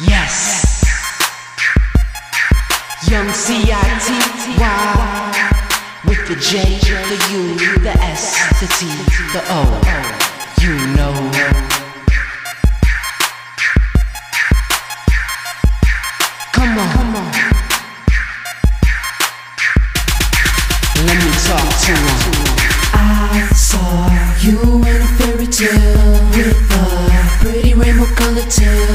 Yes. Young C-I-T-Y with the J, the U, the S, the T, the O. You know. Come on. Come on. Let me talk to him. I saw you in a fairy tale with a pretty rainbow colored tail.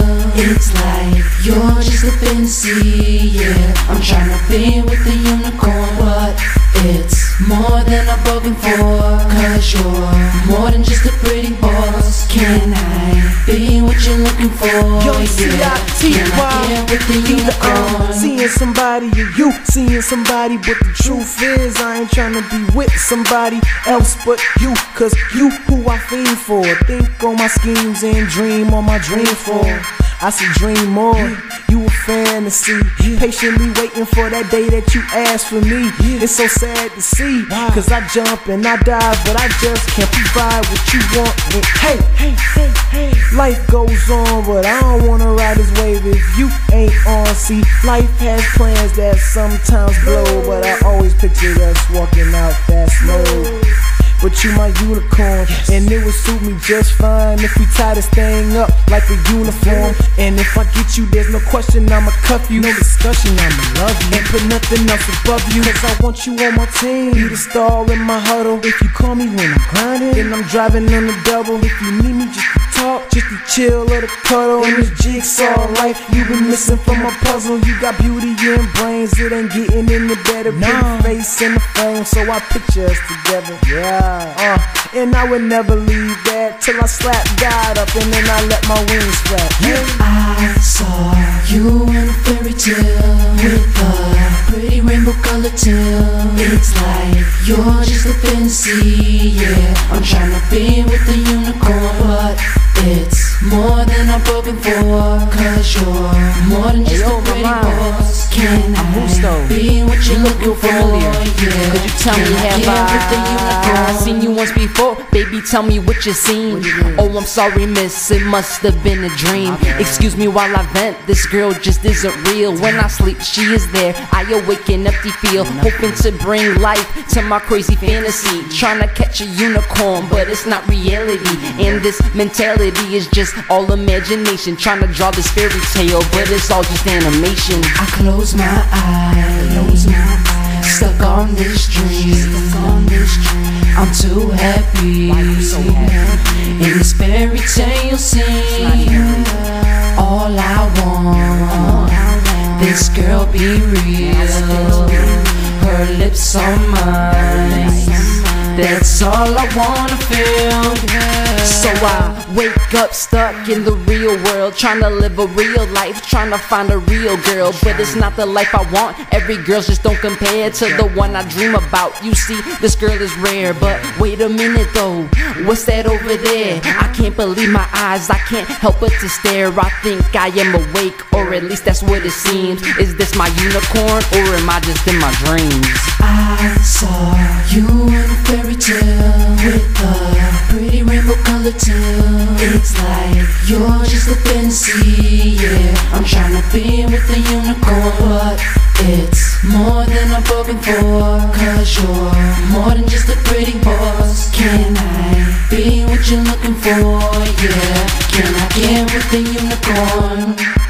You're just a fantasy, yeah. I'm trying to be with the unicorn, but it's more than I'm bugging for. Cause you're more than just a pretty boss. Can I be what you're looking for? Yo, yeah. Can I get with the uh, unicorn? Seeing somebody or you, seeing somebody, but the truth is I ain't tryna be with somebody else but you, cause you who I fiend for. Think on my schemes and dream on my dream for. I see dream on, you a fantasy. Patiently waiting for that day that you ask for me. It's so sad to see, cause I jump and I dive, but I just can't provide what you want. And hey, hey, hey, hey, life goes on, but I don't wanna ride this wave if you ain't on. See, life has plans that sometimes blow, but I always picture us walking out that slow. You my unicorn, and it would suit me just fine if we tie this thing up like a uniform. And if I get you, there's no question I'ma cuff you. No discussion, I'ma love you. And put nothing else above you, cause I want you on my team. Be the star in my huddle. If you call me when I'm grinding, then I'm driving on the double. If you need me just to talk, just to chill or the cuddle. In this jigsaw life, you been missing from my puzzle. You got beauty and brains, it ain't getting any better. Pretty face in the frame, so I picture us together. Yeah, uh, and I would never leave that till I slap God up and then I let my wings flap. Yeah. I saw you in a fairy tale with a pretty rainbow colored tail. It's like you're just a fantasy, yeah. I'm trying to be with the unicorn, but it's more than I'm hoping for. Cause you're more than just yo, a pretty Mama. boss. Can I'm I Musto. be what you're looking for? familiar. Yeah. Could you tell Can me I have get with the I unicorn? seen you once before? Baby, tell me what you seen. Oh, I'm sorry, miss. It must have been a dream. Excuse me while I vent. This girl just isn't real. When I sleep, she is there. I awake an empty feel, hoping to bring life to my crazy fantasy. Trying to catch a unicorn, but it's not reality. And this mentality is just all imagination. Trying to draw this fairy tale, but it's all just animation. I close my eyes, stuck on this dream. I'm too happy, in this fairy tale scene. All I want, this girl be real. Her lips on mine. That's all I wanna feel. So I wake up stuck in the real world, trying to live a real life, trying to find a real girl. But it's not the life I want. Every girl's just don't compare to the one I dream about. You see, this girl is rare, but wait a minute though. What's that over there? I can't believe my eyes, I can't help but to stare. I think I am awake, or at least that's what it seems. Is this my unicorn, or am I just in my dreams? I saw you colored. It's like you're just a fantasy, yeah. I'm trying to be with a unicorn, but it's more than I'm hoping for. Cause you're more than just a pretty boss. Can I be what you're looking for? Yeah. Can I get with the unicorn?